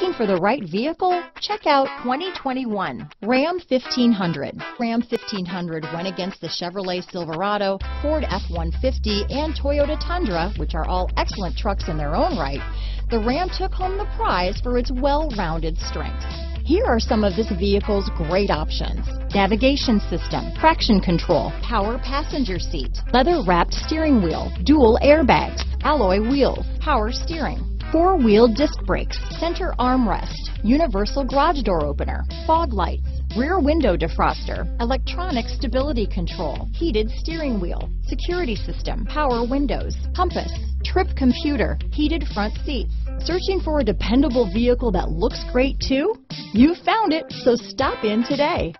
Looking for the right vehicle? Check out 2021 Ram 1500. Ram 1500 went against the Chevrolet Silverado, Ford F-150, and Toyota Tundra, which are all excellent trucks in their own right. The Ram took home the prize for its well-rounded strengths. Here are some of this vehicle's great options. Navigation system, traction control, power passenger seat, leather wrapped steering wheel, dual airbags, alloy wheels, power steering, four-wheel disc brakes, center armrest, universal garage door opener, fog lights, rear window defroster, electronic stability control, heated steering wheel, security system, power windows, compass, trip computer, heated front seats. Searching for a dependable vehicle that looks great too? You found it, so stop in today.